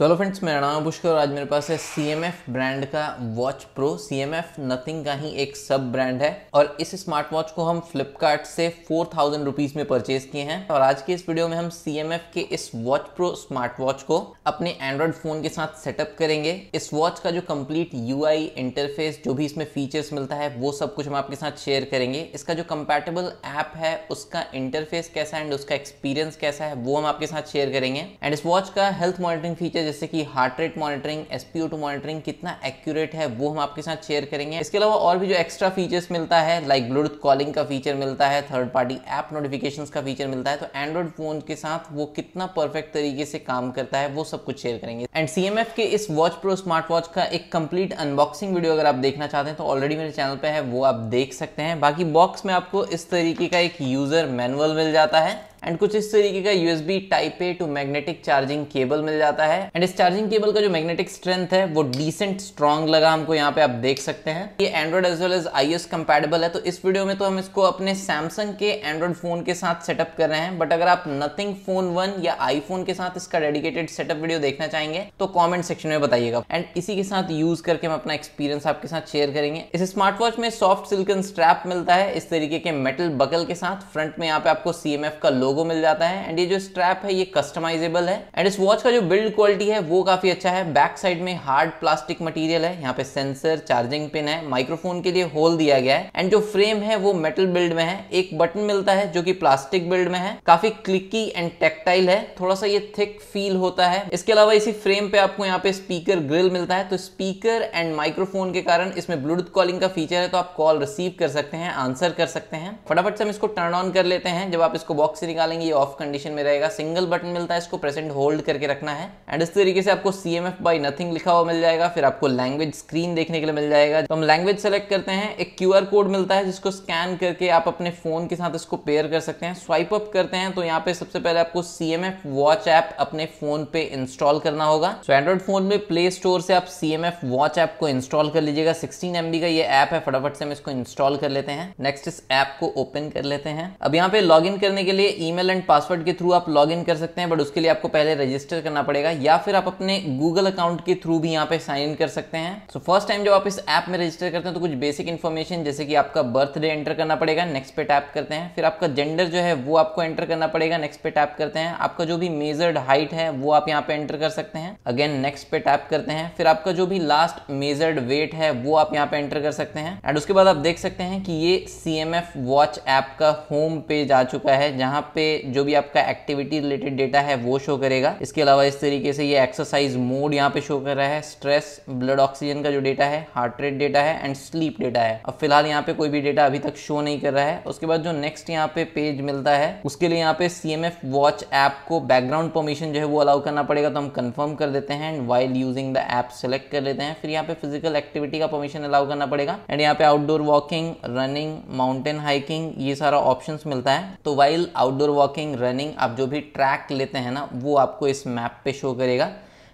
So hello friends मेरा नाम है पुष्कर और आज मेरे पास है सी एम एफ़ ब्रांड का watch pro C M F Nothing का ही एक सब ब्रांड है और इस स्मार्ट वॉच को हम फ्लिपकार्ट से फोर थाउज़ेंड रुपीज़ में परचेज किए हैं और आज के इस वीडियो में हम सी एम एफ़ के इस वॉच प्रो स्मार्ट वॉच को अपने एंड्रॉइड फ़ोन के साथ सेटअप करेंगे। इस वॉच का जो कंप्लीट यू आई इंटरफेस जो भी इसमें फीचर्स मिलता है, वो सब कुछ हम आपके साथ शेयर करेंगे। इसका जो कंपेटेबल ऐप है, उसका इंटरफेस कैसा है एंड उसका एक्सपीरियंस कैसा है, वो हम आपके साथ शेयर करेंगे। एंड इस वॉच का हेल्थ मॉनिटरिंग फीचर जैसे कि heart rate monitoring to monitoring कितना एक्यूरेट है, वो हम आपके साथ शेयर करेंगे। इसके अलावा और भी जो एक्स्ट्रा फीचर्स मिलता है लाइक ब्लूटूथ कॉलिंग का फीचर मिलता है थर्ड पार्टी ऐप नोटिफिकेशन का फीचर मिलता है तो एंड्रॉइड फ़ोन के साथ वो कितना परफेक्ट तरीके से काम करता है, वो सब कुछ शेयर करेंगे। एंड सीएमएफ के इस वॉच प्रो स्मार्ट वॉच का एक कंप्लीट अनबॉक्सिंग वीडियो अगर आप देखना चाहते हैं तो ऑलरेडी मेरे चैनल पे है, वो आप देख सकते हैं। बाकी बॉक्स में आपको इस तरीके का एक यूज़र मैनुअल मिल जाता है। एंड कुछ इस तरीके का USB type A to magnetic charging cable मिल जाता है। एंड इस चार्जिंग केबल का जो मैग्नेटिक स्ट्रेंथ है, वो डिसेंट स्ट्रॉन्ग लगा हमको यहाँ पे, आप देख सकते हैं। ये Android as well as I S compatible है तो इस वीडियो में तो हम इसको अपने सैमसंग के एंड्रॉइड फ़ोन के साथ सेटअप कर रहे हैं। बट अगर आप नथिंग फ़ोन वन या आईफोन के साथ इसका डेडिकेटेड सेटअप वीडियो देखना चाहेंगे तो कॉमेंट सेक्शन में बताइएगा। एंड इसी के साथ यूज़ करके हम अपना एक्सपीरियंस आपके साथ शेयर करेंगे। इस स्मार्ट वॉच में सॉफ्ट सिल्कन स्ट्रैप मिलता है, इस तरीके के मेटल बकल के साथ। फ्रंट में यहाँ पे आपको सीएमएफ का लोगो मिल जाता है। एंड ये जो स्ट्रैप है, ये कस्टमाइजेबल है। एंड इस वॉच का जो बिल्ड क्वालिटी है, वो काफ़ी अच्छा है। बैक साइड में हार्ड प्लास्टिक मटेरियल है। यहाँ पे सेंसर चार्जिंग पिन है। माइक्रोफोन के लिए होल दिया गया है। एंड जो फ्रेम है, वो मेटल बिल्ड में है। एक बटन मिलता है, जो कि प्लास्टिक बिल्ड में है। काफ़ी क्लिकी एंड टेक्टाइल है। थोड़ा सा ये थिक फील होता है। इसके अलावा इसी फ्रेम पे आपको यहाँ पे स्पीकर ग्रिल मिलता है। तो स्पीकर एंड माइक्रोफोन के कारण इसमें ब्लूटूथ कॉलिंग का फीचर है। तो आप कॉल रिसीव कर सकते हैं आंसर कर सकते हैं। फटाफट से हम इसको टर्न ऑन कर लेते हैं। जब आप इसको बॉक्स से निकालेंगे, ये ऑफ़ कंडीशन में रहेगा। सिंगल बटन मिलता है, इसको प्रेसेंट होल्ड करके रखना है। एंड इस तरीके से आपको C M F by Nothing लिखा हुआ मिल जाएगा। फिर आपको लैंग्वेज स्क्रीन देखने के लिए मिल जाएगा। तो हम लैंग्वेज सेलेक्ट करते हैं। एक क्यू आर कोड मिलता है, जिसको स्कैन करके आप अपने फ़ोन के साथ इसको पेयर कर सकते हैं। स्वाइप अप करते हैं तो यहाँ पे सबसे पहले आपको C M F watch app अपने फ़ोन पे इंस्टॉल करना होगा। सो एंड्रॉइड फ़ोन में प्ले स्टोर से आप C M F watch app को इंस्टॉल कर लीजिएगा। सिक्सटीन एमबी का ये ऐप है, फटाफट से हम इसको इंस्टॉल कर लेते हैं। नेक्स्ट इस ऐप को ओपन कर लेते हैं। अब यहाँ पे लॉग इन करने के लिए ईमेल एंड पासवर्ड के थ्रू आप लॉग कर सकते हैं, बट उसके लिए आपको पहले रजिस्टर करना पड़ेगा, या फिर आप अपने गूगल अकाउंट के थ्रू भी यहाँ पे साइन इन कर सकते हैं। सो फ़र्स्ट टाइम जब आप इस ऐप में रजिस्टर करते हैं तो कुछ बेसिक इन्फॉर्मेशन जैसे कि आपका बर्थडे एंटर करना पड़ेगा नेक्स्ट पे टैप करते हैं। फिर आपका जेंडर जो है, वो आपको एंटर करना पड़ेगा नेक्स्ट पे टैप करते हैं। आपका जो भी मेजर्ड हाइट है, वो आप यहाँ पे एंटर कर सकते हैं। अगेन नेक्स्ट पे टैप करते हैं। फिर आपका जो भी लास्ट मेजर्ड वेट है, वो आप यहाँ पे एंटर कर सकते हैं। एंड उसके बाद आप देख सकते हैं कि ये C M F watch app का होम पेज आ चुका है, जहाँ पे जो भी आपका एक्टिविटी रिलेटेड डेटा है, वो शो करेगा। इसके अलावा इस तरीके से ये एक्सरसाइज मोड यहाँ पे शो कर रहा है। स्ट्रेस ब्लड ऑक्सीजन का जो डेटा है हार्ट रेट डेटा है एंड स्लीप डेटा है। अब फ़िलहाल यहाँ पे कोई भी डेटा अभी तक शो नहीं कर रहा है। उसके बाद जो नेक्स्ट यहाँ पे पेज मिलता है, उसके लिए यहाँ पे C M F watch app को बैकग्राउंड परमिशन जो है वो अलाउ करना पड़ेगा। तो हम कंफर्म कर देते हैं and while using the app select कर लेते हैं। फिर यहाँ पे फ़िज़िकल एक्टिविटी का परमिशन अलाउ करना पड़ेगा। एंड यहाँ पे outdoor walking running mountain hiking ये सारा ऑप्शन मिलता है। तो वाइल आउटडोर वॉकिंग रनिंग आप जो भी ट्रैक लेते हैं ना, वो आपको इस मैप पे शो करेगा।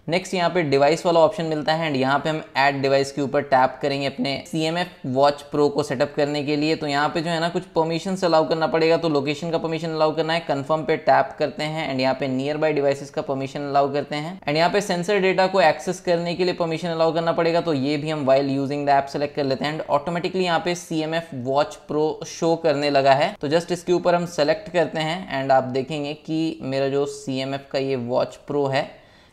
नेक्स्ट यहाँ पे डिवाइस वाला ऑप्शन मिलता है एंड यहाँ पे हम ऐड डिवाइस के ऊपर टैप करेंगे अपने C M F watch pro को सेटअप करने के लिए। तो यहाँ पे जो है ना, कुछ परमिशन अलाउ करना पड़ेगा। तो लोकेशन का परमिशन अलाउ करना है कंफर्म पे टैप करते हैं एंड यहाँ पे नियर बाय डिवाइसेस का परमिशन अलाउ करते हैं। एंड यहाँ पे सेंसर डेटा को एक्सेस करने के लिए परमिशन अलाउ करना पड़ेगा। तो ये भी हम while using the app select कर लेते हैं। एंड ऑटोमेटिकली यहाँ पे C M F watch pro show करने लगा है। तो जस्ट इसके ऊपर हम सेलेक्ट करते हैं एंड आप देखेंगे कि मेरा जो सी एम एफ़ का ये वॉच प्रो है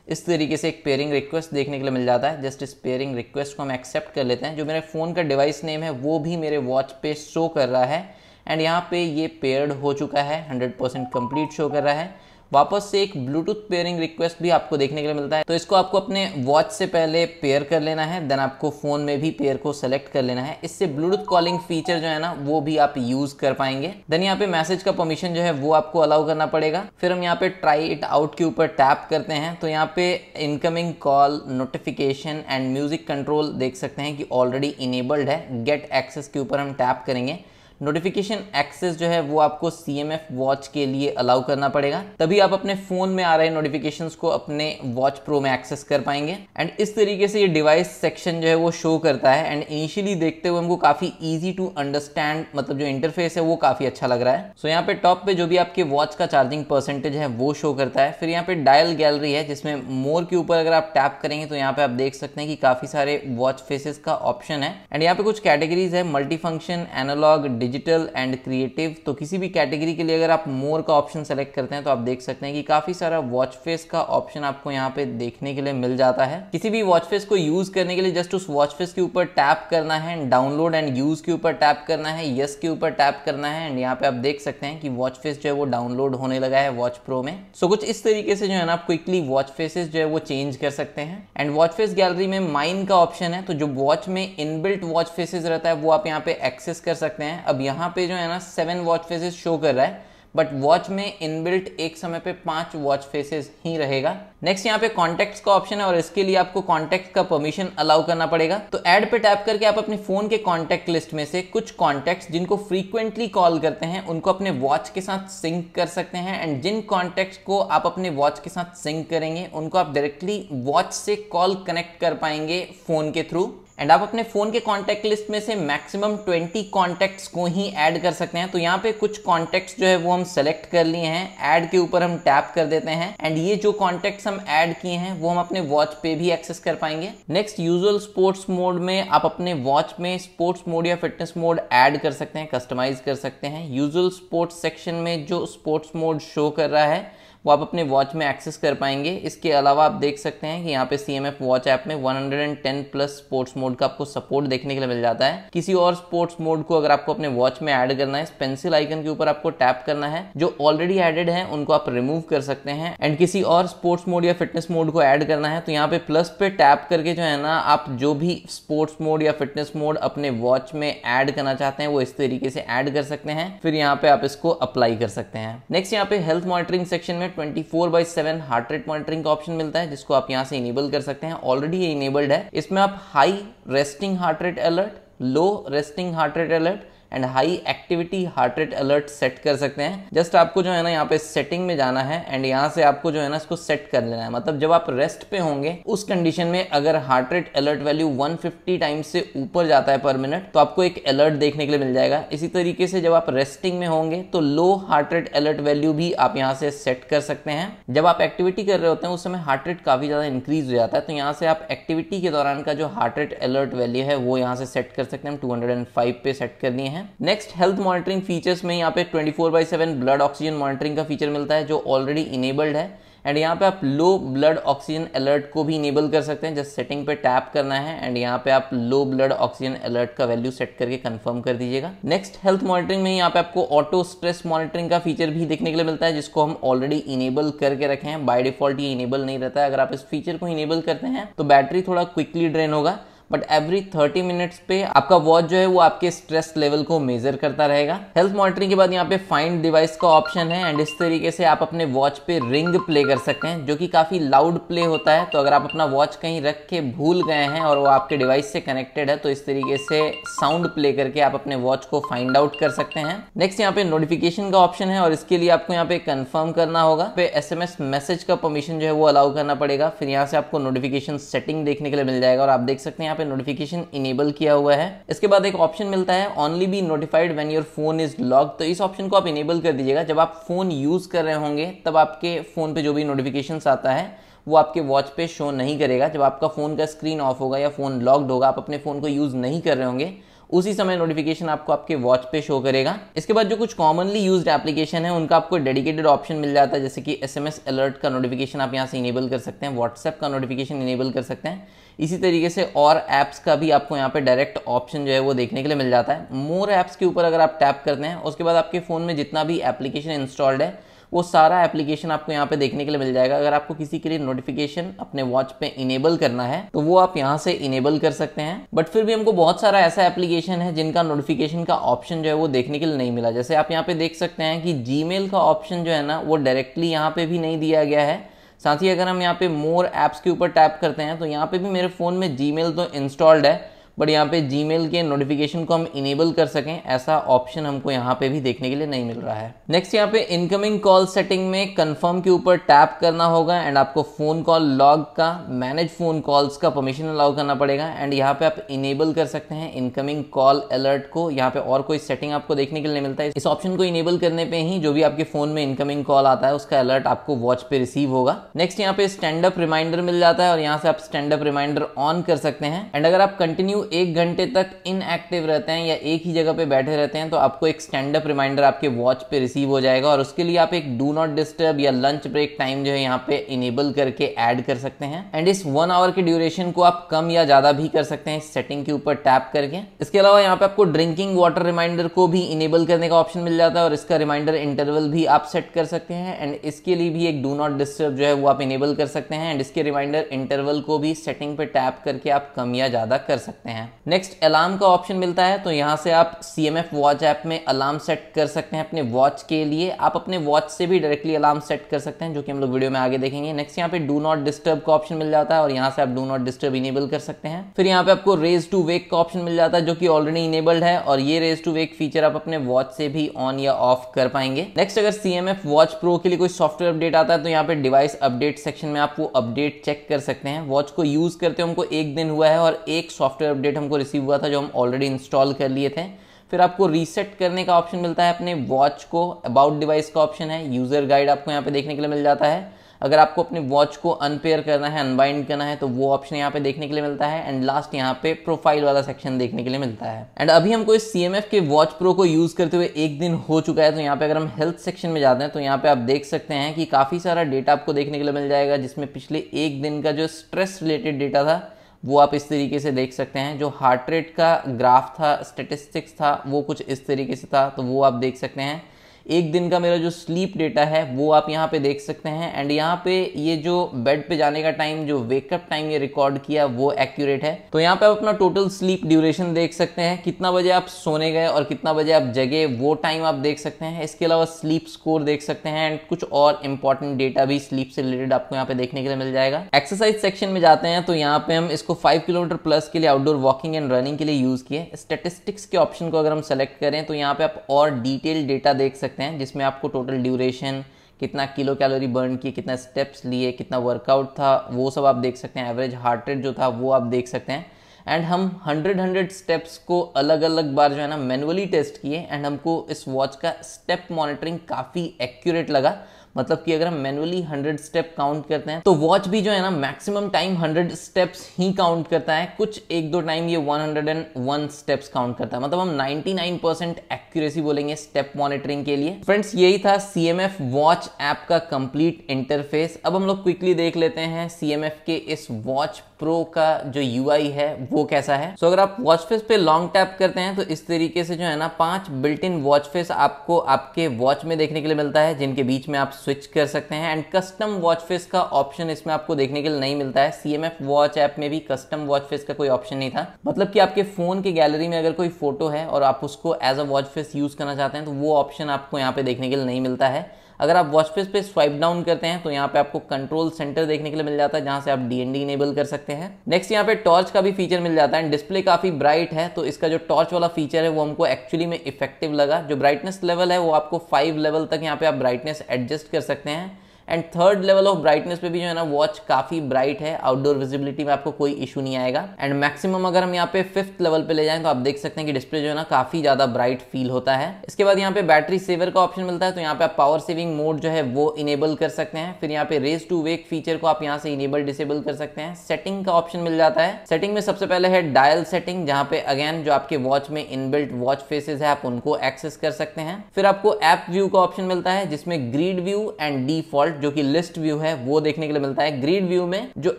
इस तरीके से एक पेयरिंग रिक्वेस्ट देखने के लिए मिल जाता है। जस्ट इस पेयरिंग रिक्वेस्ट को हम एक्सेप्ट कर लेते हैं। जो मेरे फ़ोन का डिवाइस नेम है, वो भी मेरे वॉच पे शो कर रहा है। एंड यहाँ पे ये पेयर्ड हो चुका है 100 परसेंट कंप्लीट शो कर रहा है। वापस से एक ब्लूटूथ पेयरिंग रिक्वेस्ट भी आपको देखने के लिए मिलता है। तो इसको आपको अपने वॉच से पहले पेयर कर लेना है देन आपको फ़ोन में भी पेयर को सेलेक्ट कर लेना है। इससे ब्लूटूथ कॉलिंग फीचर जो है ना, वो भी आप यूज़ कर पाएँगे। देन यहाँ पे मैसेज का परमिशन जो है, वो आपको अलाउ करना पड़ेगा। फिर हम यहाँ पे ट्राई इट आउट के ऊपर टैप करते हैं तो यहाँ पे incoming call notification and music control देख सकते हैं कि ऑलरेडी इनेबल्ड है। गेट एक्सेस के ऊपर हम टैप करेंगे। नोटिफिकेशन एक्सेस जो है वो आपको सी एम एफ़ वॉच के लिए अलाउ करना पड़ेगा। तभी आप अपने फ़ोन में आ रहे नोटिफिकेशन को अपने वॉच प्रो में एक्सेस कर पाएँगे। एंड इस तरीके से ये डिवाइस सेक्शन जो है वो शो करता है। एंड इनिशियली देखते हुए हमको काफ़ी ईजी टू अंडरस्टैंड मतलब जो इंटरफेस है वो काफ़ी अच्छा लग रहा है। सो so, यहाँ पे टॉप पे जो भी आपके वॉच का चार्जिंग परसेंटेज है वो शो करता है। फिर यहाँ पे डायल गैलरी है जिसमें मोर के ऊपर अगर आप टैप करेंगे तो यहाँ पे आप देख सकते हैं कि काफ़ी सारे वॉच फेसेस का ऑप्शन है। एंड यहाँ पे कुछ कैटेगरीज है। Multi function analog digital and creative तो किसी भी कैटेगरी के लिए अगर आप मोर का ऑप्शन सेलेक्ट करते हैं तो आप देख सकते हैं कि काफ़ी सारा वॉच फेस का ऑप्शन आपको यहाँ पे देखने के लिए मिल जाता है। किसी भी वॉच फेस को यूज़ करने के लिए जस्ट उस वॉच फेस के ऊपर टैप करना है डाउनलोड एंड यूज़ के ऊपर टैप करना है यस के ऊपर टैप करना है एंड यहाँ पे आप देख सकते हैं कि वॉच फेस जो है वो डाउनलोड होने लगा है वॉच प्रो में। सो so, कुछ इस तरीके से जो है ना आप क्विकली वॉच फेसेस जो है वो चेंज कर सकते हैं। एंड वॉच फेस गैलरी में माइन का ऑप्शन है तो जो वॉच में इनबिल्ट वॉच फेसेस रहता है वो आप यहाँ पे एक्सेस कर सकते हैं। अब यहाँ पे जो है ना सेवन वॉच फेसेस शो कर रहा है बट वॉच में इनबिल्ट एक समय पे पाँच वॉच फेसेस ही रहेगा। नेक्स्ट यहाँ पे कॉन्टेक्ट का ऑप्शन है और इसके लिए आपको कॉन्टेक्ट का परमिशन अलाउ करना पड़ेगा। तो एड पे टैप करके आप अपने फ़ोन के कॉन्टेक्ट लिस्ट में से कुछ कॉन्टेक्ट जिनको फ्रीक्वेंटली कॉल करते हैं, उनको अपने वॉच के साथ सिंक कर सकते हैं एंड जिन कॉन्टेक्ट को आप अपने वॉच के साथ सिंक करेंगे, उनको आप डायरेक्टली वॉच से कॉल कनेक्ट कर पाएँगे फ़ोन के थ्रू एंड आप अपने फ़ोन के कॉन्टैक्ट लिस्ट में से मैक्सिमम 20 कॉन्टैक्ट्स को ही ऐड कर सकते हैं। तो यहाँ पे कुछ कॉन्टैक्ट्स जो है वो हम सेलेक्ट कर लिए हैं। ऐड के ऊपर हम टैप कर देते हैं। एंड ये जो कॉन्टैक्ट्स हम ऐड किए हैं, वो हम अपने वॉच पे भी एक्सेस कर पाएँगे। नेक्स्ट यूजुअल स्पोर्ट्स मोड में आप अपने वॉच में स्पोर्ट्स मोड या फिटनेस मोड ऐड कर सकते हैं कस्टमाइज कर सकते हैं। यूजुअल स्पोर्ट्स सेक्शन में जो स्पोर्ट्स मोड शो कर रहा है वो आप अपने वॉच में एक्सेस कर पाएँगे। इसके अलावा आप देख सकते हैं कि यहाँ पे C M F watch app में 110 प्लस स्पोर्ट्स मोड का आपको सपोर्ट देखने के लिए मिल जाता है। किसी और स्पोर्ट्स मोड को अगर आपको अपने वॉच में ऐड करना है पेंसिल आइकन के ऊपर आपको टैप करना है, जो ऑलरेडी एडेड है, उनको आप रिमूव कर सकते हैं। एंड किसी और स्पोर्ट्स मोड या फिटनेस मोड को ऐड करना है तो यहाँ पे प्लस पे टैप करके जो है ना, आप जो भी स्पोर्ट्स मोड या फिटनेस मोड अपने वॉच में ऐड करना चाहते हैं, वो इस तरीके से ऐड कर सकते हैं। फिर यहाँ पे आप इसको अप्लाई कर सकते हैं। नेक्स्ट यहाँ पे हेल्थ मॉनिटरिंग सेक्शन में twenty four by seven heart rate monitoring का ऑप्शन मिलता है, जिसको आप यहाँ से इनेबल कर सकते हैं। ऑलरेडी ये इनेबल्ड है। इसमें आप high resting heart rate alert low resting heart rate alert and high activity heart rate alert set कर सकते हैं। जस्ट आपको जो है ना यहाँ पे सेटिंग में जाना है एंड यहाँ से आपको जो है ना इसको सेट कर लेना है। मतलब जब आप रेस्ट पे होंगे, उस कंडीशन में अगर heart rate alert value 150 times से ऊपर जाता है पर मिनट तो आपको एक अलर्ट देखने के लिए मिल जाएगा। इसी तरीके से जब आप रेस्टिंग में होंगे तो low heart rate alert value भी आप यहाँ से सेट कर सकते हैं। जब आप एक्टिविटी कर रहे होते हैं, उस समय हार्ट रेट काफ़ी ज़्यादा इंक्रीज हो जाता है तो यहाँ से आप एक्टिविटी के दौरान का जो हार्ट रेट अलर्ट वैल्यू है, वो यहाँ से सेट कर सकते हैं। हम टू पे सेट करनी हैं। नेक्स्ट हेल्थ मॉनिटरिंग फीचर्स में यहाँ पे 24 four by seven blood oxygen monitoring का फीचर मिलता है, जो ऑलरेडी इनेबल्ड है। एंड यहाँ पे आप लो ब्लड ऑक्सीजन अलर्ट को भी इनेबल कर सकते हैं, जस्ट सेटिंग पे टैप करना है। एंड यहाँ पे आप लो ब्लड ऑक्सीजन अलर्ट का वैल्यू सेट करके कंफर्म कर दीजिएगा। नेक्स्ट हेल्थ मॉनिटरिंग में यहाँ पे आपको ऑटो स्ट्रेस मॉनिटरिंग का फीचर भी देखने के लिए मिलता है, जिसको हम ऑलरेडी इनेबल करके रखे हैं। बाय डिफ़ॉल्ट ये इनेबल नहीं रहता है। अगर आप इस फीचर को इनेबल करते हैं तो बैटरी थोड़ा क्विकली ड्रेन होगा। बट एवरी 30 मिनट्स पे आपका वॉच जो है वो आपके स्ट्रेस लेवल को मेजर करता रहेगा। हेल्थ मॉनिटरिंग के बाद यहाँ पे फाइंड डिवाइस का ऑप्शन है एंड इस तरीके से आप अपने वॉच पे रिंग प्ले कर सकते हैं, जो कि काफ़ी लाउड प्ले होता है। तो अगर आप अपना वॉच कहीं रख के भूल गए हैं और वो आपके डिवाइस से कनेक्टेड है तो इस तरीके से साउंड प्ले करके आप अपने वॉच को फाइंड आउट कर सकते हैं। नेक्स्ट यहाँ पे नोटिफिकेशन का ऑप्शन है और इसके लिए आपको यहाँ पे कंफर्म करना होगा। पे एस मैसेज का परमिशन जो है वो अलाउ करना पड़ेगा। फिर यहाँ से आपको नोटिफिकेशन सेटिंग देखने के लिए मिल जाएगा और आप देख सकते हैं यहाँ पे नोटिफिकेशन इनेबल किया हुआ है। इसके बाद एक ऑप्शन मिलता है only be notified when your phone is lock तो इस ऑप्शन को आप इनेबल कर दीजिएगा। जब आप फ़ोन यूज़ कर रहे होंगे, तब आपके फ़ोन पे जो भी नोटिफिकेशन आता है, वो आपके वॉच पे शो नहीं करेगा। जब आपका फ़ोन का स्क्रीन ऑफ़ होगा या फ़ोन लॉक्ड होगा, आप अपने फ़ोन को यूज़ नहीं कर रहे होंगे उसी समय नोटिफिकेशन आपको आपके वॉच पे शो करेगा। इसके बाद जो कुछ कॉमनली यूज्ड एप्लीकेशन है, उनका आपको डेडिकेटेड ऑप्शन मिल जाता है, जैसे कि एसएमएस अलर्ट का नोटिफिकेशन आप यहाँ से इनेबल कर सकते हैं व्हाट्सएप का नोटिफिकेशन इनेबल कर सकते हैं। इसी तरीके से और ऐप्स का भी आपको यहाँ पे डायरेक्ट ऑप्शन जो है वो देखने के लिए मिल जाता है। मोर ऐप्स के ऊपर अगर आप टैप करते हैं, उसके बाद आपके फ़ोन में जितना भी एप्लीकेशन इंस्टॉल्ड है वो सारा एप्लीकेशन आपको यहाँ पे देखने के लिए मिल जाएगा। अगर आपको किसी के लिए नोटिफिकेशन अपने वॉच पे इनेबल करना है तो वो आप यहाँ से इनेबल कर सकते हैं। बट फिर भी हमको बहुत सारा ऐसा एप्लीकेशन है जिनका नोटिफिकेशन का ऑप्शन जो है वो देखने के लिए नहीं मिला। जैसे आप यहाँ पे देख सकते हैं कि जी का ऑप्शन जो है ना, वो डायरेक्टली यहाँ पे भी नहीं दिया गया है। साथ ही अगर हम यहाँ पे मोर ऐप्स के ऊपर टैप करते हैं तो यहाँ पे भी मेरे फ़ोन में जी तो इंस्टॉल्ड है। बट यहाँ पे जीमेल के नोटिफिकेशन को हम इनेबल कर सकें, ऐसा ऑप्शन हमको यहाँ पे भी देखने के लिए नहीं मिल रहा है। नेक्स्ट यहाँ पे इनकमिंग कॉल सेटिंग में कंफर्म के ऊपर टैप करना होगा एंड आपको फ़ोन कॉल लॉग का मैनेज फ़ोन कॉल्स का परमिशन अलाउ करना पड़ेगा। एंड यहाँ पे आप इनेबल कर सकते हैं इनकमिंग कॉल अलर्ट को। यहाँ पे और कोई सेटिंग आपको देखने के लिए नहीं मिलता है। इस ऑप्शन को इनेबल करने पे ही जो भी आपके फ़ोन में इनकमिंग कॉल आता है, उसका अलर्ट आपको वॉच पे रिसीव होगा। नेक्स्ट यहाँ पे स्टैंड अप रिमाइंडर मिल जाता है और यहाँ से आप स्टैंड अप रिमाइंडर ऑन कर सकते हैं। एंड अगर आप कंटिन्यू एक घंटे तक इनएक्टिव रहते हैं या एक ही जगह पे बैठे रहते हैं तो आपको एक स्टैंड अप रिमाइंडर आपके वॉच पे रिसीव हो जाएगा और उसके लिए आप एक डू नॉट डिस्टर्ब या लंच ब्रेक टाइम जो है यहाँ पे इनेबल करके ऐड कर सकते हैं। एंड इस वन आवर के ड्यूरेशन को आप कम या ज़्यादा भी कर सकते हैं सेटिंग के ऊपर टैप करके। इसके अलावा यहाँ पे आपको ड्रिंकिंग वाटर रिमाइंडर को भी इनेबल करने का ऑप्शन मिल जाता है और इसका रिमाइंडर इंटरवल भी आप सेट कर सकते हैं। एंड इसके लिए भी एक डू नॉट डिस्टर्ब जो है वो आप इनेबल कर सकते हैं। एंड इसके रिमाइंडर इंटरवल को भी सेटिंग पे टैप करके आप कम या ज़्यादा कर सकते हैं। नेक्स्ट अलार्म का ऑप्शन मिलता है तो यहाँ से आप C M F watch app में अलार्म सेट कर सकते हैं अपने वॉच के लिए। आप अपने वॉच से भी डायरेक्टली अलार्म सेट कर सकते हैं, जो कि हम लोग वीडियो में आगे देखेंगे। नेक्स्ट यहाँ पे डू नॉट डिस्टर्ब का ऑप्शन मिल जाता है, और यहाँ से आप डू नॉट डिस्टर्ब इनेबल कर सकते हैं। फिर यहाँ पे आपको रेज टू वेक का ऑप्शन मिल जाता है, जो कि ऑलरेडी इनेबल्ड है, और ये रेज टू वेक फीचर आप अपने वॉच से भी ऑन या ऑफ़ कर पाएँगे। नेक्स्ट अगर C M F watch pro के लिए कोई सॉफ्टवेयर अपडेट आता है तो यहाँ पे डिवाइस अपडेट सेक्शन में आप वो अपडेट चेक कर सकते हैं। वॉच को यूज़ करते हमको एक दिन हुआ है, और एक सॉफ्टवेयर अपडेट हमको रिसीव हुआ था जो हम ऑलरेडी इंस्टॉल कर लिए थे। फिर आपको रीसेट करने का ऑप्शन मिलता है अपने वॉच को। अबाउट डिवाइस का ऑप्शन है। यूज़र गाइड आपको यहाँ पे देखने के लिए मिल जाता है। अगर आपको अपने वॉच को अनपेयर करना है अनबाइंड करना है तो वो ऑप्शन यहाँ पे देखने के लिए मिलता है। एंड लास्ट यहाँ पे प्रोफ़ाइल वाला सेक्शन देखने के लिए मिलता है। एंड अभी हमको इस सी के वॉच प्रो को यूज़ करते हुए एक दिन हो चुका है तो यहाँ पे अगर हम हेल्थ सेक्शन में जाते हैं तो यहाँ पे आप देख सकते हैं कि काफ़ी सारा डेटा आपको देखने के लिए मिल जाएगा, जिसमें पिछले एक दिन का जो स्ट्रेस रिलेटेड डेटा था वो आप इस तरीके से देख सकते हैं। जो हार्ट रेट का ग्राफ था स्टेटिस्टिक्स था, वो कुछ इस तरीके से था तो वो आप देख सकते हैं। एक दिन का मेरा जो स्लीप डेटा है, वो आप यहाँ पे देख सकते हैं। एंड यहाँ पे ये जो बेड पे जाने का टाइम जो वेकअप टाइम ये रिकॉर्ड किया, वो एक्यूरेट है। तो यहाँ पे आप अपना टोटल स्लीप ड्यूरेशन देख सकते हैं। कितना बजे आप सोने गए और कितना बजे आप जगे, वो टाइम आप देख सकते हैं। इसके अलावा स्लीप स्कोर देख सकते हैं एंड कुछ और इंपॉर्टेंट डेटा भी स्लीप से रिलेटेड आपको यहाँ पे देखने के लिए मिल जाएगा। एक्सरसाइज सेक्शन में जाते हैं तो यहाँ पे हम इसको फाइव किलोमीटर प्लस के लिए आउटडोर वॉकिंग एंड रनिंग के लिए यूज़ किए। स्टेटिस्टिक्स के ऑप्शन को अगर हम सेलेक्ट करें तो यहाँ पे आप और डिटेल डेटा देख सकते सकते हैं, जिसमें आपको टोटल ड्यूरेशन कितना किलो कैलोरी बर्न किए, कितना स्टेप्स लिए, कितना वर्कआउट था, वो सब आप देख सकते हैं। एवरेज हार्ट रेट जो था, वो आप देख सकते हैं। एंड हम 100 100 स्टेप्स को अलग अलग बार जो है ना मैनुअली टेस्ट किए एंड हमको इस वॉच का स्टेप मॉनिटरिंग काफ़ी एक्यूरेट लगा। मतलब कि अगर हम मैनुअली 100 स्टेप काउंट करते हैं तो वॉच भी जो है ना मैक्सिमम टाइम 100 स्टेप्स ही काउंट करता है। कुछ एक दो टाइम ये 101 स्टेप्स काउंट करता है। मतलब हम 99 परसेंट एक्यूरेसी बोलेंगे स्टेप मॉनिटरिंग के लिए। फ्रेंड्स यही था C M F watch app का कंप्लीट इंटरफेस अब हम लोग क्विकली देख लेते हैं सी एम एफ़ के इस वॉच प्रो का जो यूआई है वो कैसा है? सो so, अगर आप वॉच फेस पे लॉन्ग टैप करते हैं तो इस तरीके से जो है ना पाँच बिल्ट इन वॉच फेस आपको आपके वॉच में देखने के लिए मिलता है जिनके बीच में आप स्विच कर सकते हैं। एंड कस्टम वॉच फेस का ऑप्शन इसमें आपको देखने के लिए नहीं मिलता है। C M F watch app में भी कस्टम वॉच फेस का कोई ऑप्शन नहीं था। मतलब कि आपके फ़ोन के गैलरी में अगर कोई फ़ोटो है और आप उसको as a watch face use करना चाहते हैं तो वो ऑप्शन आपको यहाँ पे देखने के लिए नहीं मिलता है। अगर आप वॉच पेज पे स्वाइप डाउन करते हैं तो यहाँ पे आपको कंट्रोल सेंटर देखने के लिए मिल जाता है, जहाँ से आप डी डीएनडी इनेबल कर सकते हैं। नेक्स्ट यहाँ पे टॉर्च का भी फीचर मिल जाता है डिस्प्ले काफ़ी ब्राइट है तो इसका जो टॉर्च वाला फीचर है, वो हमको एक्चुअली में इफ़ेक्टिव लगा। जो ब्राइटनेस लेवल है, वो आपको फाइव लेवल तक यहाँ पे आप ब्राइटनेस एडजस्ट कर सकते हैं। And third level of brightness पे भी जो है ना वॉच काफ़ी ब्राइट है. आउटडोर विजिबिलिटी में आपको कोई इशू नहीं आएगा. एंड मैक्सिमम अगर हम यहाँ पे फिफ्थ लेवल पे ले जाएँ तो आप देख सकते हैं कि डिस्प्ले जो है ना, काफ़ी ज़्यादा ब्राइट फील होता है. इसके बाद यहाँ पे बैटरी सेवर का ऑप्शन मिलता है तो यहाँ पे आप पावर सेविंग मोड जो है, वो इनेबल कर सकते हैं. फिर यहाँ पे रेस टू वेक फीचर को आप यहाँ से इनेबल डिसेबल कर सकते हैं. सेटिंग का ऑप्शन मिल जाता है. सेटिंग में सबसे पहले है डायल सेटिंग जहाँ पे अगेन जो आपके वॉच में इनबिल्ट वॉच फेसेस है, आप उनको एक्सेस कर सकते हैं. फिर आपको ऐप व्यू का ऑप्शन मिलता है, जिसमें ग्रीड व्यू एंड डिफ़ॉल्ट जो कि लिस्ट व्यू है, वो देखने के लिए मिलता है। ग्रीड व्यू में जो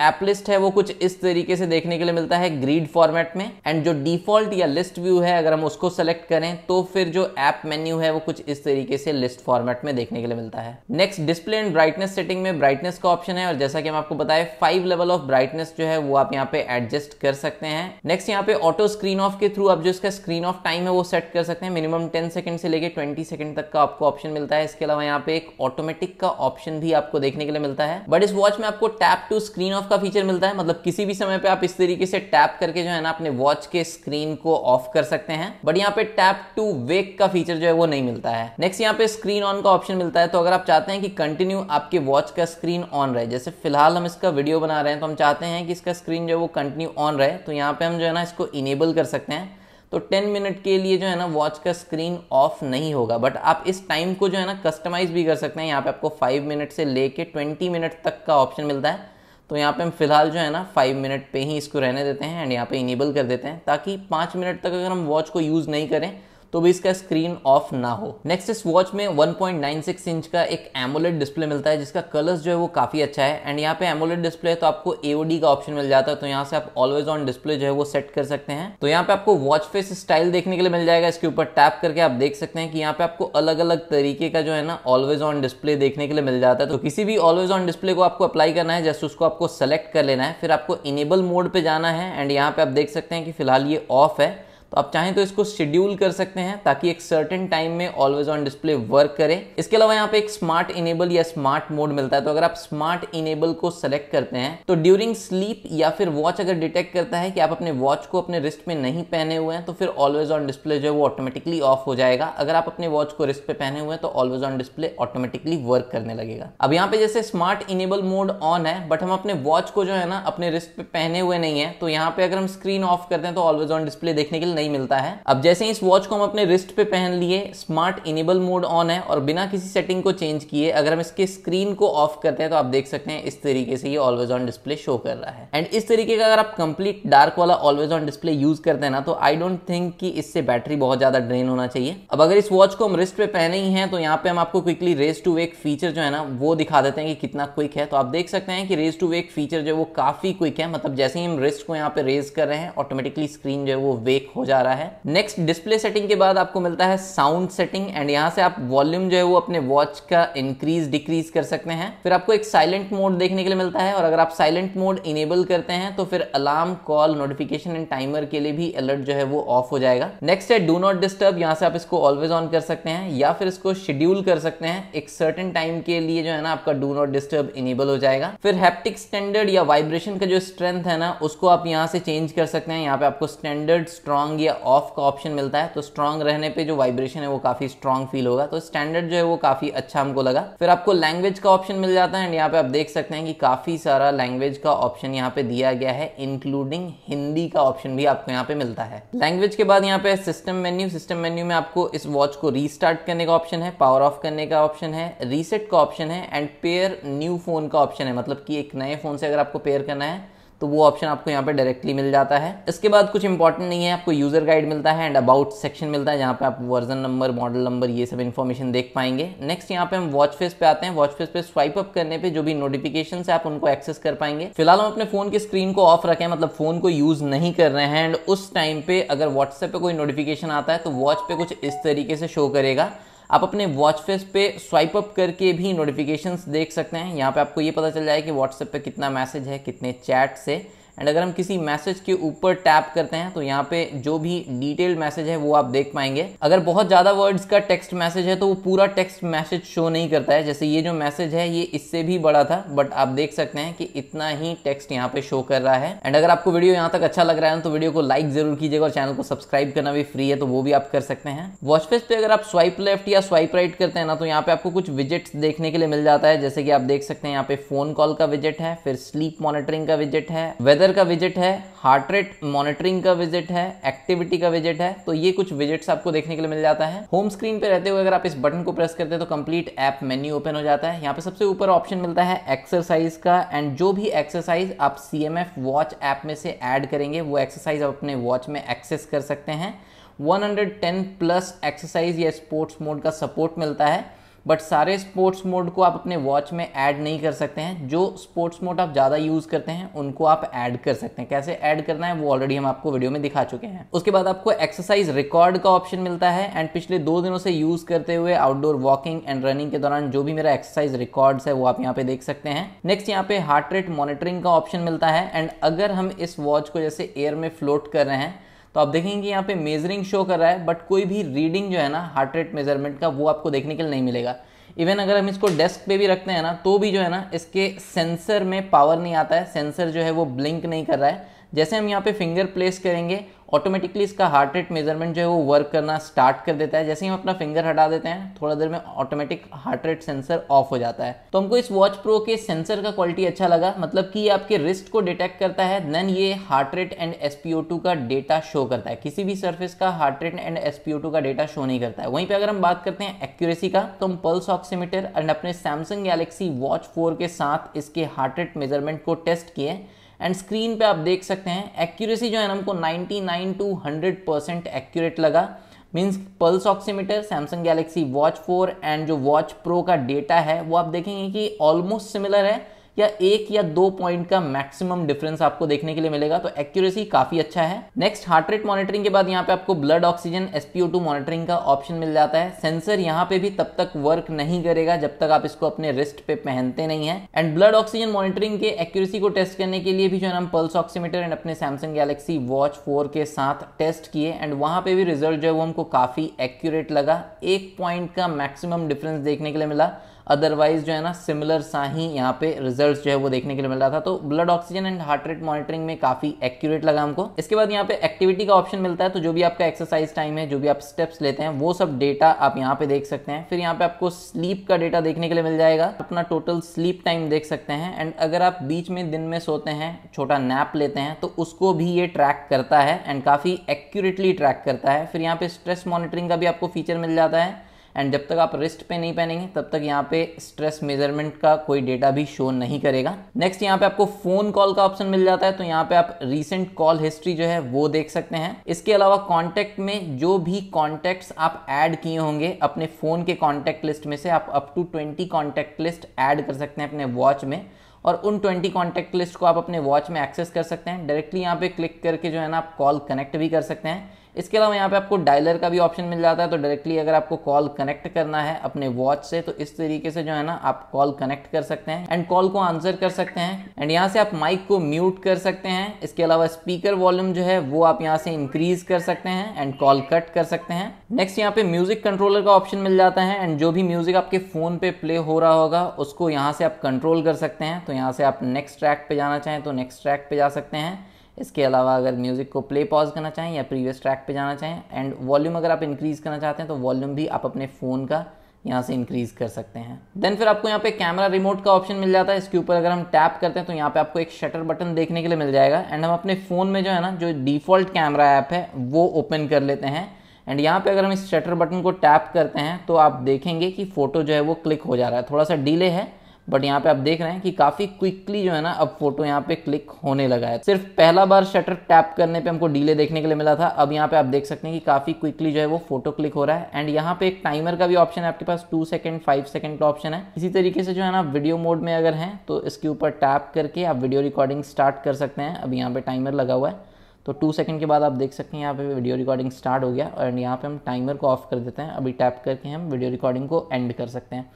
ऐप लिस्ट है, वो कुछ इस तरीके से देखने के लिए मिलता है ग्रीड फॉर्मेट में। एंड जो डिफ़ॉल्ट या लिस्ट व्यू है, अगर हम उसको सेलेक्ट करें तो फिर जो ऐप मेन्यू है, वो कुछ इस तरीके से लिस्ट फॉर्मेट में देखने के लिए मिलता है। Next display and brightness setting में ब्राइटनेस का ऑप्शन है। और जैसा कि हम आपको बताए फाइव लेवल ऑफ़ ब्राइटनेस जो है, वो आप यहाँ पे एडजस्ट कर सकते हैं। नेक्स्ट यहाँ पे ऑटो स्क्रीन ऑफ़ के थ्रू आप जो इसका स्क्रीन ऑफ़ टाइम है, वो सेट कर सकते हैं। मिनिमम टेन सेकंड से लेके ट्वेंटी सेकंड तक का आपको ऑप्शन मिलता है। इसके अलावा यहाँ पे एक ऑटोमेटिक का ऑप्शन भी आपको देखने के लिए मिलता है। बट इस वॉच में आपको टैप टू स्क्रीन ऑफ़ का फीचर मिलता है। मतलब किसी भी समय पे आप इस तरीके से टैप करके जो है ना अपने वॉच के स्क्रीन को ऑफ़ कर सकते हैं। बट यहाँ पे टैप टू वेक का फीचर जो है वो नहीं मिलता है। नेक्स्ट यहाँ पे स्क्रीन ऑन का ऑप्शन मिलता है। तो अगर आप चाहते हैं कि कंटिन्यू आपके वॉच का स्क्रीन ऑन रहे, जैसे फ़िलहाल हम इसका वीडियो बना रहे हैं तो हम चाहते हैं कि इसका स्क्रीन जो है वो कंटिन्यू ऑन रहे। तो यहाँ पे हम जो है ना इसको इनेबल कर सकते हैं। तो 10 मिनट के लिए जो है ना वॉच का स्क्रीन ऑफ़ नहीं होगा। बट आप इस टाइम को जो है ना कस्टमाइज भी कर सकते हैं। यहाँ पे आपको 5 मिनट से लेके 20 मिनट तक का ऑप्शन मिलता है। तो यहाँ पे हम फ़िलहाल जो है ना फाइव मिनट पे ही इसको रहने देते हैं एंड यहाँ पे इनेबल कर देते हैं। ताकि पाँच मिनट तक अगर हम वॉच को यूज़ नहीं करें तो भी इसका स्क्रीन ऑफ़ ना हो। नेक्स्ट इस वॉच में 1.96 इंच का एक एमोलेड डिस्प्ले मिलता है, जिसका कलर्स जो है वो काफ़ी अच्छा है। एंड यहाँ पे एमोलेड डिस्प्ले तो आपको एओडी का ऑप्शन मिल जाता है तो यहाँ से आप ऑलवेज ऑन डिस्प्ले जो है वो सेट कर सकते हैं। तो यहाँ पे आपको वॉच फेस स्टाइल देखने के लिए मिल जाएगा। इसके ऊपर टैप करके आप देख सकते हैं कि यहाँ पे आपको अलग अलग तरीके का जो है ना ऑलवेज ऑन डिस्प्ले देखने के लिए मिल जाता है। तो किसी भी ऑलवेज ऑन डिस्प्ले को आपको अप्लाई करना है, जैसे उसको आपको सेलेक्ट कर लेना है, फिर आपको इनेबल मोड पे जाना है। एंड यहाँ पे आप देख सकते हैं कि फ़िलहाल ये ऑफ़ है। तो आप चाहें तो इसको शेड्यूल कर सकते हैं ताकि एक सर्टेन टाइम में ऑलवेज ऑन डिस्प्ले वर्क करे। इसके अलावा यहाँ पे एक स्मार्ट इनेबल या स्मार्ट मोड मिलता है। तो अगर आप स्मार्ट इनेबल को सेलेक्ट करते हैं तो ड्यूरिंग स्लीप या फिर वॉच अगर डिटेक्ट करता है कि आप अपने वॉच को अपने रिस्ट में नहीं पहने हुए हैं तो फिर ऑलवेज ऑन डिस्प्ले जो है वो ऑटोमेटिकली ऑफ़ हो जाएगा। अगर आप अपने वॉच को रिस्ट पे पहने हुए हैं तो always on display automatically work करने लगेगा। अब यहाँ पे जैसे स्मार्ट इनेबल मोड ऑन है बट हम अपने वॉच को जो है ना, अपने रिस्ट पे पहने हुए नहीं है तो यहाँ पे अगर हम स्क्रीन ऑफ़ करते हैं तो ऑलवेज ऑन डिस्प्ले देखने के लिए नहीं मिलता है। अब जैसे इस वॉच को हम अपने रिस्ट पे पहन लिए स्मार्ट इनेबल मोड ऑन है और बिना किसी सेटिंग को चेंज किए, अगर हम इसके स्क्रीन को ऑफ़ करते हैं तो आप देख सकते हैं इस तरीके से ये ऑलवेज ऑन डिस्प्ले शो कर रहा है। एंड इस तरीके का अगर आप कंप्लीट डार्क वाला ऑलवेज ऑन डिस्प्ले यूज़ करते हैं ना तो आई डोंट थिंक कि इससे बैटरी बहुत ज़्यादा ड्रेन होना चाहिए। अब अगर इस वॉच को हम रिस्ट पे पहने ही हैं तो यहाँ पे हम आपको quickly raise to wake feature जो है ना, वो दिखा देते हैं कि कितना क्विक है। तो आप देख सकते हैं कि रेस टू वेक फीचर जो है वो काफ़ी क्विक है। मतलब जैसे ही हम रिस्ट को यहाँ पे रेज कर रहे हैं ऑटोमेटिकली स्क्रीन जो है वो वेक हो जा रहा है। नेक्स्ट डिस्प्ले सेटिंग के बाद आपको मिलता है साउंड सेटिंग एंड यहाँ से आप वॉल्यूम जो है वो अपने वॉच का इंक्रीज डिक्रीज कर सकते हैं। फिर आपको एक साइलेंट मोड देखने के लिए मिलता है और अगर आप साइलेंट मोड इनेबल करते हैं तो फिर alarm call notification and timer के लिए भी अलर्ट जो है वो ऑफ़ हो जाएगा। नेक्स्ट है डू नॉट डिस्टर्ब यहाँ से आप इसको ऑलवेज ऑन कर सकते हैं या फिर इसको शेड्यूल कर सकते हैं। एक सर्टन टाइम के लिए जो है ना आपका डू नॉट डिस्टर्ब इनेबल हो जाएगा। फिर हैप्टिक स्टैंडर्ड या वाइब्रेशन का जो स्ट्रेंथ है ना, उसको आप यहाँ से चेंज कर सकते हैं। यहाँ पे आपको स्टैंडर्ड स्ट्रॉन्ग या ऑफ़ का ऑप्शन मिलता है तो स्ट्रांग रहने पे जो वाइब्रेशन है वो काफ़ी स्ट्रांग फील होगा। तो स्टैंडर्ड जो है वो काफ़ी अच्छा हमको लगा। फिर आपको लैंग्वेज का ऑप्शन मिल जाता है एंड यहाँ पे आप देख सकते हैं कि काफ़ी सारा लैंग्वेज का ऑप्शन यहाँ पे दिया गया है इंक्लूडिंग हिंदी का ऑप्शन भी आपको यहाँ पे मिलता है। लैंग्वेज के बाद यहाँ पे सिस्टम मेन्यू सिस्टम मेन्यू में आपको इस वॉच को रीस्टार्ट करने का ऑप्शन है पावर ऑफ़ करने का ऑप्शन है रीसेट का ऑप्शन है एंड पेयर न्यू फ़ोन का ऑप्शन है। मतलब कि एक नए फ़ोन से अगर आपको पेयर करना है तो वो ऑप्शन आपको यहाँ पे डायरेक्टली मिल जाता है। इसके बाद कुछ इंपॉर्टेंट नहीं है, आपको यूज़र गाइड मिलता है एंड अबाउट सेक्शन मिलता है, जहाँ पे आप वर्जन नंबर मॉडल नंबर ये सब इन्फॉर्मेशन देख पाएँगे। नेक्स्ट यहाँ पे हम वॉच फेस पे आते हैं। वॉच फेस पे स्वाइप अप करने पे जो भी नोटिफिकेशन है, आप उनको एक्सेस कर पाएँगे। फ़िलहाल हम अपने फ़ोन की स्क्रीन को ऑफ़ रखें मतलब फ़ोन को यूज़ नहीं कर रहे हैं। एंड उस टाइम पे अगर व्हाट्सएप पे कोई नोटिफिकेशन आता है तो वॉच पे कुछ इस तरीके से शो करेगा। आप अपने वॉच फेस पे स्वाइप अप करके भी नोटिफिकेशंस देख सकते हैं। यहाँ पे आपको ये पता चल जाए कि व्हाट्सएप पे कितना मैसेज है, कितने चैट से एंड अगर हम किसी मैसेज के ऊपर टैप करते हैं तो यहाँ पे जो भी डिटेल्ड मैसेज है, वो आप देख पाएँगे। अगर बहुत ज़्यादा वर्ड्स का टेक्स्ट मैसेज है तो वो पूरा टेक्स्ट मैसेज शो नहीं करता है। जैसे ये जो मैसेज है, ये इससे भी बड़ा था बट आप देख सकते हैं कि इतना ही टेक्स्ट यहाँ पे शो कर रहा है। एंड अगर आपको वीडियो यहाँ तक अच्छा लग रहा है तो वीडियो को लाइक ज़रूर कीजिएगा और चैनल को सब्सक्राइब करना भी फ्री है तो वो भी आप कर सकते हैं। वॉच फेस पे अगर आप स्वाइप लेफ़्ट या स्वाइप राइट करते हैं ना तो यहाँ पे आपको कुछ विजिट्स देखने के लिए मिल जाता है। जैसे कि आप देख सकते हैं, यहाँ पे फ़ोन कॉल का विज़िट है, फिर स्लीप मॉनिटरिंग का विज़िट है वेदर का विज़िट है हार्ट रेट मॉनिटरिंग का विज़िट है एक्टिविटी का विज़िट है तो ये कुछ विजिट्स आपको देखने के लिए मिल जाता है। होम स्क्रीन पे रहते हुए अगर आप इस बटन को प्रेस करते हैं तो कंप्लीट ऐप मेन्यू ओपन हो जाता है। यहाँ पे सबसे ऊपर ऑप्शन मिलता है एक्सरसाइज का एंड जो भी एक्सरसाइज आप C M F watch app में से ऐड करेंगे, वो एक्सरसाइज आप अपने वॉच में एक्सेस कर सकते हैं। 110 प्लस एक्सरसाइज या स्पोर्ट्स मोड का सपोर्ट मिलता है। बट सारे स्पोर्ट्स मोड को आप अपने वॉच में ऐड नहीं कर सकते हैं। जो स्पोर्ट्स मोड आप ज़्यादा यूज़ करते हैं, उनको आप ऐड कर सकते हैं। कैसे ऐड करना है, वो ऑलरेडी हम आपको वीडियो में दिखा चुके हैं। उसके बाद आपको एक्सरसाइज रिकॉर्ड का ऑप्शन मिलता है। एंड पिछले दो दिनों से यूज़ करते हुए आउटडोर वॉकिंग एंड रनिंग के दौरान जो भी मेरा एक्सरसाइज रिकॉर्ड्स है, वो आप यहाँ पे देख सकते हैं। नेक्स्ट यहाँ पे हार्ट रेट मॉनिटरिंग का ऑप्शन मिलता है। एंड अगर हम इस वॉच को जैसे एयर में फ्लोट कर रहे हैं तो आप देखेंगे यहाँ पे मेजरिंग शो कर रहा है बट कोई भी रीडिंग जो है ना हार्ट रेट मेज़रमेंट का, वो आपको देखने के लिए नहीं मिलेगा। इवन अगर हम इसको डेस्क पे भी रखते हैं ना तो भी जो है ना, इसके सेंसर में पावर नहीं आता है। सेंसर जो है, वो ब्लिंक नहीं कर रहा है। जैसे हम यहाँ पे फिंगर प्लेस करेंगे ऑटोमेटिकली इसका हार्ट रेट मेज़रमेंट जो है वो वर्क करना स्टार्ट कर देता है। जैसे ही हम अपना फिंगर हटा देते हैं, थोड़ा देर में automatic heart rate sensor off हो जाता है। तो हमको इस वॉच प्रो के सेंसर का क्वालिटी अच्छा लगा मतलब कि ये आपके रिस्ट को डिटेक्ट करता है देन ये हार्ट रेट एंड एसपीओ का डेटा शो करता है। किसी भी सर्फेस का हार्ट रेट एंड एसपीओ का डेटा शो नहीं करता है। वहीं पर अगर हम बात करते हैं एक्यूरेसी का तो हम पल्स ऑक्सीमीटर एंड अपने सैमसंग गैलेक्सी वॉच फोर के साथ इसके हार्ट रेट मेज़रमेंट को टेस्ट किए। एंड स्क्रीन पे आप देख सकते हैं एक्यूरेसी जो है हमको 99 टू 100 परसेंट एक्यूरेट लगा। Means pulse oximeter Samsung Galaxy watch four and जो वॉच प्रो का डेटा है, वो आप देखेंगे कि ऑलमोस्ट सिमिलर है। या एक या दो पॉइंट का मैक्सिमम डिफरेंस आपको देखने के लिए मिलेगा तो एक्यूरेसी काफ़ी अच्छा है। नेक्स्ट हार्ट रेट मॉनिटरिंग के बाद यहाँ पे आपको blood oxygen SPO two monitoring का ऑप्शन मिल जाता है। सेंसर यहाँ पे भी तब तक वर्क नहीं करेगा जब तक आप इसको अपने रिस्ट पे पहनते नहीं है। एंड ब्लड ऑक्सीजन मॉनिटरिंग के एक्यूरेसी को टेस्ट करने के लिए भी जो है पल्स ऑक्सीमीटर एंड अपने सैमसंग गैलेक्सी वॉच फोर के साथ टेस्ट किए। एंड वहाँ पे भी रिज़ल्ट जो है वो हमको काफ़ी एक्यूरेट लगा। एक पॉइंट का मैक्सिमम डिफरेंस देखने के लिए मिला। अदरवाइज़ जो है ना सिमिलर सा ही यहाँ पे रिज़ल्ट जो है वो देखने के लिए मिल रहा था। तो blood oxygen and heart rate monitoring में काफ़ी एक्यूरेट लगा हमको। इसके बाद यहाँ पे एक्टिविटी का ऑप्शन मिलता है तो जो भी आपका एक्सरसाइज टाइम है, जो भी आप स्टेप्स लेते हैं, वो सब डेटा आप यहाँ पे देख सकते हैं। फिर यहाँ पे आपको स्लीप का डेटा देखने के लिए मिल जाएगा। अपना टोटल स्लीप टाइम देख सकते हैं। एंड अगर आप बीच में दिन में सोते हैं, छोटा नैप लेते हैं तो उसको भी ये ट्रैक करता है एंड काफ़ी एक्यूरेटली ट्रैक करता है। फिर यहाँ पे स्ट्रेस मॉनिटरिंग का भी आपको फीचर मिल जाता है। एंड जब तक आप रिस्ट पे नहीं पहनेंगे, तब तक यहाँ पे स्ट्रेस मेज़रमेंट का कोई डेटा भी शो नहीं करेगा। नेक्स्ट यहाँ पे आपको फ़ोन कॉल का ऑप्शन मिल जाता है तो यहाँ पे आप रिसेंट कॉल हिस्ट्री जो है, वो देख सकते हैं। इसके अलावा कॉन्टेक्ट में जो भी कॉन्टेक्ट आप ऐड किए होंगे, अपने फ़ोन के कॉन्टेक्ट लिस्ट में से आप up to twenty contact list add कर सकते हैं अपने वॉच में। और उन 20 कॉन्टैक्ट लिस्ट को आप अपने वॉच में एक्सेस कर सकते हैं। डायरेक्टली यहाँ पे क्लिक करके जो है ना, आप कॉल कनेक्ट भी कर सकते हैं। इसके अलावा यहाँ पे आपको डायलर का भी ऑप्शन मिल जाता है तो डायरेक्टली अगर आपको कॉल कनेक्ट करना है अपने वॉच से तो इस तरीके से जो है ना, आप कॉल कनेक्ट कर सकते हैं एंड कॉल को आंसर कर सकते हैं एंड यहाँ से आप माइक को म्यूट कर सकते हैं। इसके अलावा स्पीकर वॉल्यूम जो है, वो आप यहाँ से इंक्रीज कर सकते हैं एंड कॉल कट कर सकते हैं। नेक्स्ट यहाँ पे म्यूज़िक कंट्रोलर का ऑप्शन मिल जाता है एंड जो भी म्यूज़िक आपके फ़ोन पे प्ले हो रहा होगा, उसको यहाँ से आप कंट्रोल कर सकते हैं। तो यहाँ से आप नेक्स्ट ट्रैक पे जाना चाहें तो नेक्स्ट ट्रैक पे जा सकते हैं। इसके अलावा अगर म्यूज़िक को प्ले पॉज करना चाहें या प्रीवियस ट्रैक पे जाना चाहें एंड वॉल्यूम अगर आप इंक्रीज़ करना चाहते हैं तो वॉल्यूम भी आप अपने फ़ोन का यहाँ से इंक्रीज कर सकते हैं। देन फिर आपको यहाँ पे कैमरा रिमोट का ऑप्शन मिल जाता है। इसके ऊपर अगर हम टैप करते हैं तो यहाँ पे आपको एक शटर बटन देखने के लिए मिल जाएगा। एंड हम अपने फ़ोन में जो है ना, जो डिफ़ॉल्ट कैमरा ऐप है, वो ओपन कर लेते हैं। एंड यहाँ पे अगर हम इस शटर बटन को टैप करते हैं तो आप देखेंगे कि फ़ोटो जो है वो क्लिक हो जा रहा है। थोड़ा सा डिले है बट यहाँ पे आप देख रहे हैं कि काफ़ी क्विकली जो है ना, अब फ़ोटो यहाँ पे क्लिक होने लगा है। सिर्फ़ पहला बार शटर टैप करने पे हमको डिले देखने के लिए मिला था। अब यहाँ पे आप देख सकते हैं कि काफ़ी क्विकली जो है वो फ़ोटो क्लिक हो रहा है। एंड यहाँ पे एक टाइमर का भी ऑप्शन है आपके पास। टू सेकंड फाइव सेकंड का ऑप्शन है। इसी तरीके से जो है ना वीडियो मोड में अगर है तो इसके ऊपर टैप करके आप वीडियो रिकॉर्डिंग स्टार्ट कर सकते हैं। अब यहाँ पे टाइमर लगा हुआ है। तो टू सेकंड के बाद आप देख सकते हैं, यहाँ पे वीडियो रिकॉर्डिंग स्टार्ट हो गया। और यहाँ पे हम टाइमर को ऑफ़ कर देते हैं। अभी टैप करके हम वीडियो रिकॉर्डिंग को एंड कर सकते हैं।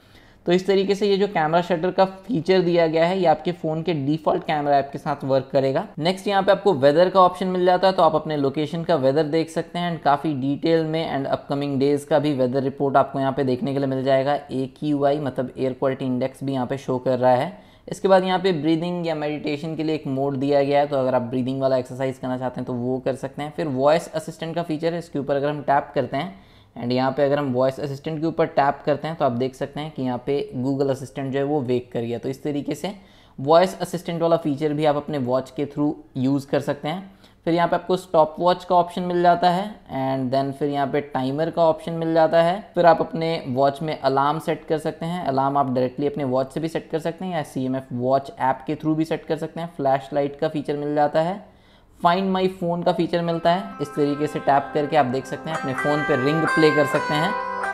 तो इस तरीके से ये जो कैमरा शटर का फीचर दिया गया है, ये आपके फ़ोन के डिफ़ॉल्ट कैमरा ऐप के साथ वर्क करेगा। नेक्स्ट यहाँ पे आपको वेदर का ऑप्शन मिल जाता है तो आप अपने लोकेशन का वेदर देख सकते हैं एंड काफ़ी डिटेल में एंड अपकमिंग डेज़ का भी वेदर रिपोर्ट आपको यहाँ पे देखने के लिए मिल जाएगा। ए क्यू आई मतलब एयर क्वालिटी इंडेक्स भी यहाँ पे शो कर रहा है। इसके बाद यहाँ पे ब्रीदिंग या मेडिटेशन के लिए एक मोड दिया गया है तो अगर आप ब्रीदिंग वाला एक्सरसाइज करना चाहते हैं तो वो कर सकते हैं। फिर वॉइस असिस्टेंट का फीचर है, इसके ऊपर अगर हम टैप करते हैं एंड यहाँ पे अगर हम वॉइस असिस्टेंट के ऊपर टैप करते हैं तो आप देख सकते हैं कि यहाँ पे गूगल असिस्टेंट जो है वो वेक कर गया। तो इस तरीके से वॉइस असिस्टेंट वाला फीचर भी आप अपने वॉच के थ्रू यूज़ कर सकते हैं। फिर यहाँ पे आपको स्टॉप वॉच का ऑप्शन मिल जाता है एंड देन फिर यहाँ पे टाइमर का ऑप्शन मिल जाता है। फिर आप अपने वॉच में अलार्म सेट कर सकते हैं। अलार्म आप डायरेक्टली अपने वॉच से भी सेट कर सकते हैं, या C M F watch app के थ्रू भी सेट कर सकते हैं। फ्लैश लाइट का फीचर मिल जाता है। फाइंड माई फ़ोन का फीचर मिलता है। इस तरीके से टैप करके आप देख सकते हैं, अपने फ़ोन पे रिंग प्ले कर सकते हैं।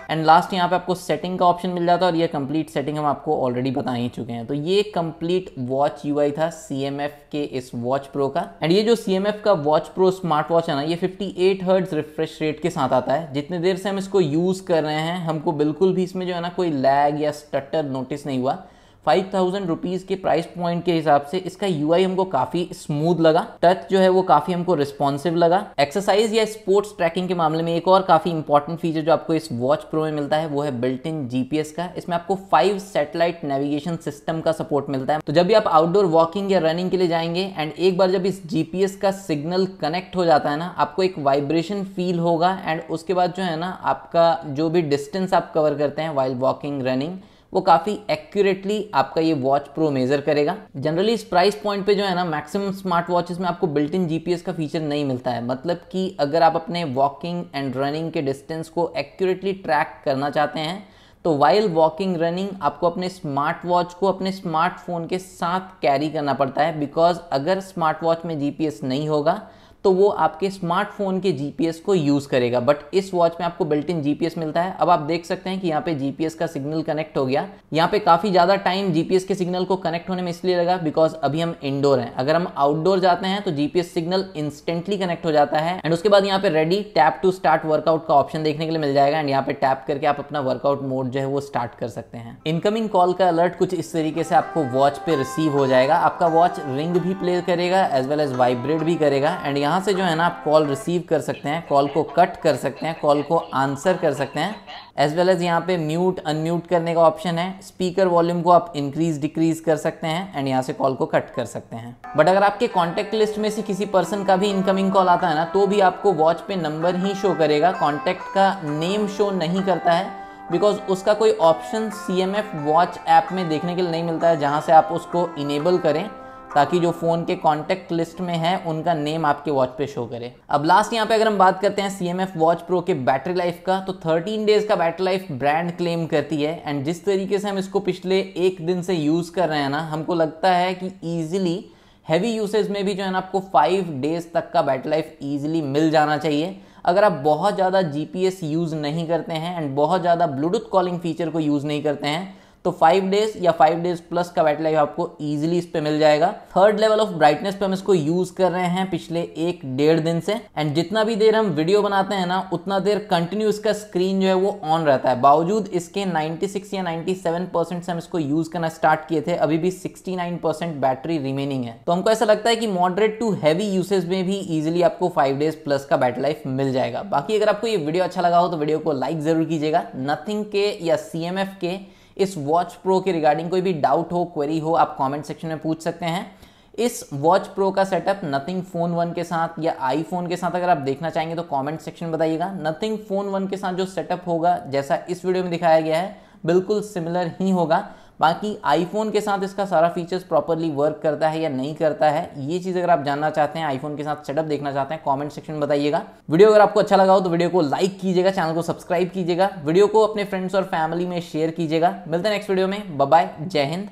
एंड लास्ट यहाँ पे आपको सेटिंग का ऑप्शन मिल जाता है और ये कंप्लीट सेटिंग हम आपको ऑलरेडी बता ही चुके हैं। तो ये कंप्लीट वॉच यूआई था सीएमएफ के इस वॉच प्रो का। एंड ये जो सीएमएफ का वॉच प्रो स्मार्ट वॉच है ना, ये 58 एट हर्ट्ज रिफ्रेश रेट के साथ आता है। जितने देर से हम इसको यूज़ कर रहे हैं, हमको बिल्कुल भी इसमें जो है ना कोई लैग या स्टटर नोटिस नहीं हुआ। फाइव थाउज़ेंड रुपीज़ के प्राइस पॉइंट के हिसाब से इसका यूआई हमको काफ़ी स्मूथ लगा। टच जो है वो काफ़ी हमको रिस्पॉन्सिव लगा। एक्सरसाइज या स्पोर्ट्स ट्रैकिंग के मामले में एक और काफ़ी इंपॉर्टेंट फीचर जो आपको इस वॉच प्रो में मिलता है, वो है बिल्ट इन जीपीएस का। इसमें आपको फाइव सेटेलाइट नेविगेशन सिस्टम का सपोर्ट मिलता है। तो जब भी आप आउटडोर वॉकिंग या रनिंग के लिए जाएँगे एंड एक बार जब इस जीपीएस का सिग्नल कनेक्ट हो जाता है ना, आपको एक वाइब्रेशन फील होगा एंड उसके बाद जो है ना, आपका जो भी डिस्टेंस आप कवर करते हैं वाइल वॉकिंग रनिंग वो काफ़ी एक्यूरेटली आपका ये वॉच प्रो मेजर करेगा। जनरली इस प्राइस पॉइंट पे जो है ना मैक्सिमम स्मार्ट वॉचेस में आपको बिल्ट इन जीपीएस का फीचर नहीं मिलता है। मतलब कि अगर आप अपने वॉकिंग एंड रनिंग के डिस्टेंस को एक्यूरेटली ट्रैक करना चाहते हैं तो वाइल वॉकिंग रनिंग आपको अपने स्मार्ट वॉच को अपने स्मार्टफ़ोन के साथ कैरी करना पड़ता है। बिकॉज़ अगर स्मार्ट वॉच में जीपीएस नहीं होगा तो वो आपके स्मार्टफ़ोन के जीपीएस को यूज़ करेगा। बट इस वॉच में आपको बिल्ट इन जीपीएस मिलता है। अब आप देख सकते हैं कि यहाँ पे जीपीएस का सिग्नल कनेक्ट हो गया। यहाँ पे काफ़ी ज़्यादा टाइम जीपीएस के सिग्नल को कनेक्ट होने में इसलिए लगा बिकॉज़ अभी हम इंडोर हैं। अगर हम आउटडोर जाते हैं तो जीपीएस सिग्नल इंस्टेंटली कनेक्ट हो जाता है। एंड उसके बाद यहाँ पे ready tap to start workout का ऑप्शन देखने के लिए मिल जाएगा। एंड यहाँ पे टैप करके आप अपना वर्कआउट मोड जो है वो स्टार्ट कर सकते हैं। इनकमिंग कॉल का अलर्ट कुछ इस तरीके से आपको वॉच पे रिसीव हो जाएगा। आपका वॉच रिंग भी प्ले करेगा एज वेल एज वाइब्रेट भी करेगा। एंड यहाँ से जो है ना आप कॉल रिसीव कर सकते हैं कॉल को कट कर सकते हैं कॉल को आंसर कर सकते हैं एज वेल एज यहाँ पे म्यूट अनम्यूट करने का ऑप्शन है। स्पीकर वॉल्यूम को आप इंक्रीज डिक्रीज कर सकते हैं एंड यहाँ से कॉल को कट कर सकते हैं। बट अगर आपके कॉन्टैक्ट लिस्ट में से किसी पर्सन का भी इनकमिंग कॉल आता है ना तो भी आपको वॉच पे नंबर ही शो करेगा। कॉन्टैक्ट का नेम शो नहीं करता है बिकॉज़ उसका कोई option C M F watch app में देखने के लिए नहीं मिलता है, जहाँ से आप उसको इनेबल करें। ताकि जो फ़ोन के कॉन्टैक्ट लिस्ट में है, उनका नेम आपके वॉच पे शो करे। अब लास्ट यहाँ पे अगर हम बात करते हैं C M F watch pro के बैटरी लाइफ का तो 13 डेज़ का बैटरी लाइफ ब्रांड क्लेम करती है। एंड जिस तरीके से हम इसको पिछले एक दिन से यूज़ कर रहे हैं ना, हमको लगता है कि ईजिली हैवी यूसेज में भी जो है ना, आपको फाइव डेज़ तक का बैटरी लाइफ ईजिली मिल जाना चाहिए। अगर आप बहुत ज़्यादा जीपीएस यूज़ नहीं करते हैं एंड बहुत ज़्यादा ब्लूटूथ कॉलिंग फीचर को यूज़ नहीं करते हैं तो फाइव डेज़ या फाइव डेज़ प्लस का बैटरी लाइफ आपको इजीली इस पे मिल जाएगा। थर्ड लेवल ऑफ़ ब्राइटनेस पे हम इसको यूज़ कर रहे हैं पिछले एक डेढ़ दिन से। एंड जितना भी देर हम वीडियो बनाते हैं ना, उतना देर कंटिन्यू इसका स्क्रीन जो है वो ऑन रहता है। बावजूद इसके 96 या 97 परसेंट से हम इसको यूज़ करना स्टार्ट किए थे, अभी भी 69 परसेंट बैटरी रिमेनिंग है। तो हमको ऐसा लगता है कि मॉडरेट टू हैवी यूसेज में भी इजिली आपको फाइव डेज़ प्लस का बैटरी लाइफ मिल जाएगा। बाकी अगर आपको ये वीडियो अच्छा लगा हो तो वीडियो को लाइक ज़रूर कीजिएगा। नथिंग के या सीएमएफ के इस वॉच प्रो के रिगार्डिंग कोई भी डाउट हो क्वेरी हो, आप कमेंट सेक्शन में पूछ सकते हैं। इस वॉच प्रो का सेटअप नथिंग फ़ोन वन के साथ या आईफोन के साथ अगर आप देखना चाहेंगे तो कमेंट सेक्शन में बताइएगा। नथिंग फ़ोन वन के साथ जो सेटअप होगा, जैसा इस वीडियो में दिखाया गया है, बिल्कुल सिमिलर ही होगा। बाकी आईफोन के साथ इसका सारा फीचर्स प्रॉपरली वर्क करता है या नहीं करता है, ये चीज़ अगर आप जानना चाहते हैं आईफोन के साथ सेटअप देखना चाहते हैं कमेंट सेक्शन में बताइएगा। वीडियो अगर आपको अच्छा लगा हो तो वीडियो को लाइक कीजिएगा चैनल को सब्सक्राइब कीजिएगा। वीडियो को अपने फ्रेंड्स और फैमिली में शेयर कीजिएगा। मिलते हैं नेक्स्ट वीडियो में। बाय जय हिंद